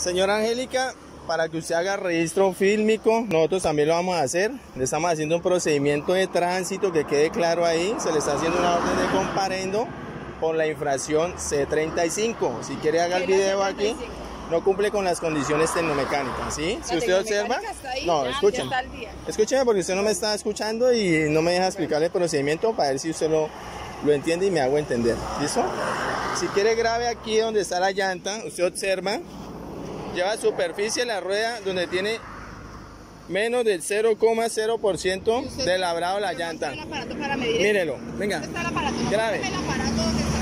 Señora Angélica, para que usted haga registro fílmico, nosotros también lo vamos a hacer. Le estamos haciendo un procedimiento de tránsito que quede claro ahí. Se le está haciendo una orden de comparendo por la infracción C35. Si quiere haga el video aquí, no cumple con las condiciones tecnomecánicas, ¿sí? Si usted observa, no, escúcheme. Escúcheme porque usted no me está escuchando y no me deja explicarle el procedimiento para ver si usted lo, lo entiende y me hago entender. ¿Listo? Si quiere grabe aquí donde está la llanta, usted observa, lleva superficie la rueda donde tiene menos del 0,0% de labrado la llanta. Mírelo, venga, grave.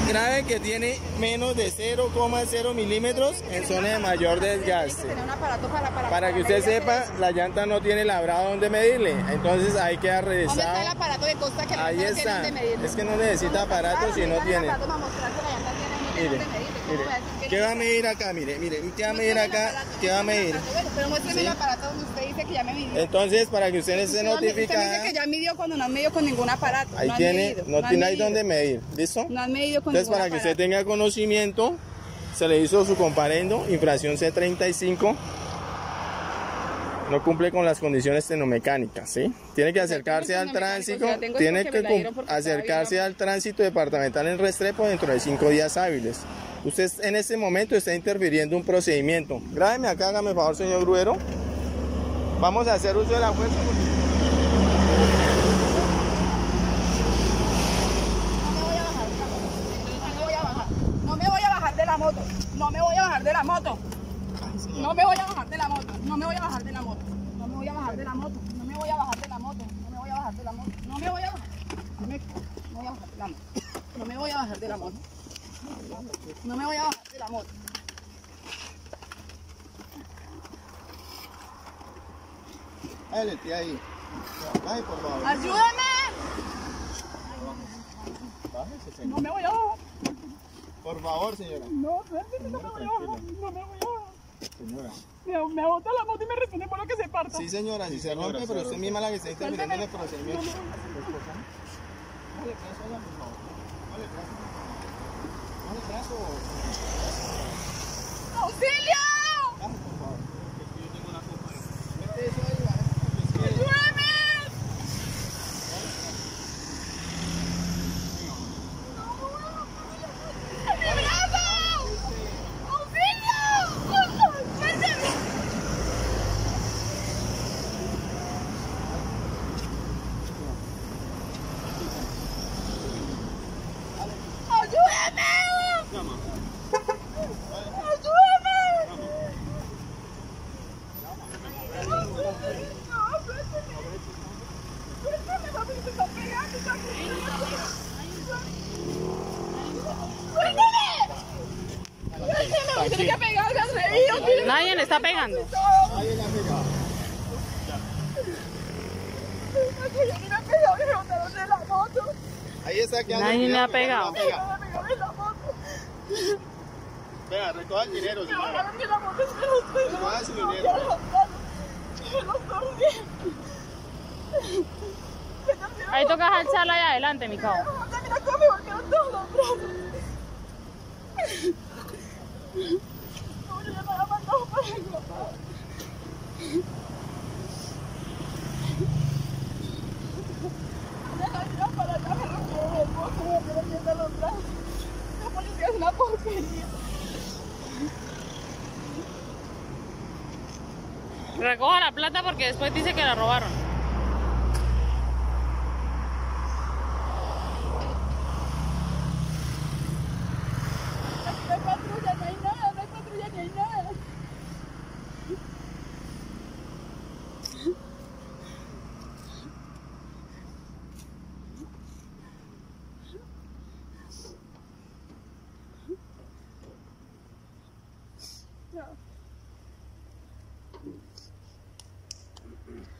Grave que tiene menos de 0,0 milímetros en zona de mayor desgaste. Para que usted sepa, la llanta no tiene labrado donde medirle, entonces hay que revisar. Ahí está. Es que no necesita aparato si no tiene. Mire, mire. ¿Qué va a medir acá? Mire, mire. ¿Qué va a medir acá? ¿Qué va a medir? Pero muéstrame el aparato donde usted dice que ya me midió. Entonces, para que usted esté notificada. Usted dice que ya midió cuando no ha medido con ningún aparato. Ahí tiene, no, tiene ahí donde medir. ¿Listo? No han medido con Entonces, ningún para que usted aparato. tenga conocimiento, se le hizo su comparendo, infracción C35. No cumple con las condiciones tecnomecánicas, ¿sí? Tiene que acercarse al tránsito, tiene que acercarse al tránsito departamental en Restrepo dentro de cinco días hábiles. Usted en este momento está interfiriendo un procedimiento. Grábeme acá, hágame el favor, señor Gruero. Vamos a hacer uso de la fuerza. porque- No me voy a bajar de la moto. No me voy a bajar de la moto. No me voy a bajar de la moto. No me voy a bajar de la moto. No me voy a bajar de la moto. No me voy a bajar de la moto. No me voy a bajar de la moto. No me voy a bajar. No me voy a bajar de la moto. No me voy a bajar de la moto. No me voy a bajar de la moto. Ahí. Ay, por favor. ¡Ayúdame! No me voy a bajar. Por favor, señora. No, no me voy a bajar. No me voy a bajar. Señora. Me, me bota la moto y me responde por lo que se parta. Sí, señora, si se rompe, pero usted misma la que está interviniendo en el procedimiento. Dale caso a ella, por favor. Dale caso. Dale caso. ¡Auxilio! Baje, por favor. Es que yo tengo una copa ahí. Mete eso ahí, baje, porque es que- ¡Ayúdame! ¡Mi brazo! ¡Auxilio! ¡Suélteme! ¡Ayúdame! ¡Ayúdame! No, suélteme. Suéltame, papi, me está pegando, papi. ¡Suéltame! ¡Suéltame! Me tiene que pegar, se ha atrevido, mire. Nadie le está pegando. Ahí la pegada. Ay, a mí me ha pegado, me botaron de la moto. Ahí está quedando. Nadie le ha pegado. porque no la Me pegaron en la moto. Vea, recoja el dinero, señora. la moto, que los estoy Recoja su viendo. dinero. Ahí toca alzarla ahí adelante, mi cabo. Mira cómo me volvieron todos los brazos. No, yo ya me había mandado para el papá. Deja de ir para allá, me rompieron el bozo, me volvieron viendo los brazos. La policía es una porquería. Recoja la plata porque después dice que la robaron. Mm-hmm.